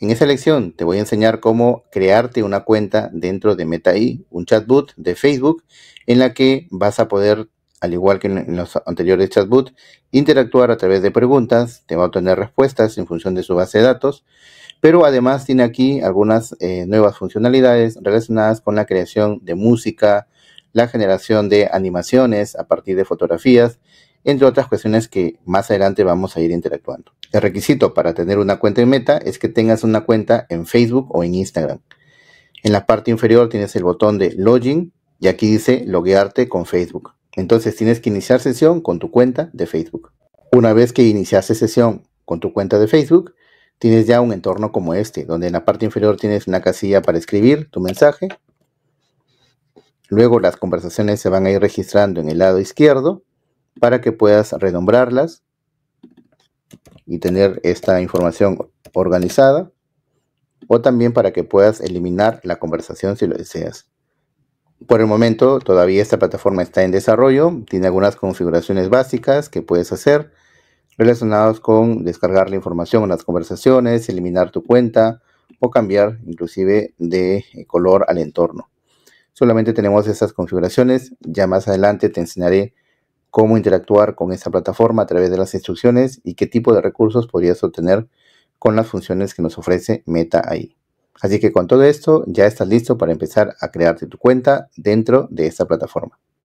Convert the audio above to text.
En esta lección te voy a enseñar cómo crearte una cuenta dentro de MetaI, un chatbot de Facebook, en la que vas a poder, al igual que en los anteriores chatbots, interactuar a través de preguntas, te va a obtener respuestas en función de su base de datos, pero además tiene aquí algunas eh, nuevas funcionalidades relacionadas con la creación de música, la generación de animaciones a partir de fotografías, entre otras cuestiones que más adelante vamos a ir interactuando. El requisito para tener una cuenta en Meta es que tengas una cuenta en Facebook o en Instagram. En la parte inferior tienes el botón de Login y aquí dice loguearte con Facebook. Entonces tienes que iniciar sesión con tu cuenta de Facebook. Una vez que iniciaste sesión con tu cuenta de Facebook, tienes ya un entorno como este, donde en la parte inferior tienes una casilla para escribir tu mensaje. Luego las conversaciones se van a ir registrando en el lado izquierdo para que puedas renombrarlas y tener esta información organizada o también para que puedas eliminar la conversación si lo deseas. Por el momento todavía esta plataforma está en desarrollo, tiene algunas configuraciones básicas que puedes hacer relacionadas con descargar la información en las conversaciones, eliminar tu cuenta o cambiar inclusive de color al entorno. Solamente tenemos estas configuraciones, ya más adelante te enseñaré cómo interactuar con esta plataforma a través de las instrucciones y qué tipo de recursos podrías obtener con las funciones que nos ofrece Meta ahí. Así que con todo esto ya estás listo para empezar a crearte tu cuenta dentro de esta plataforma.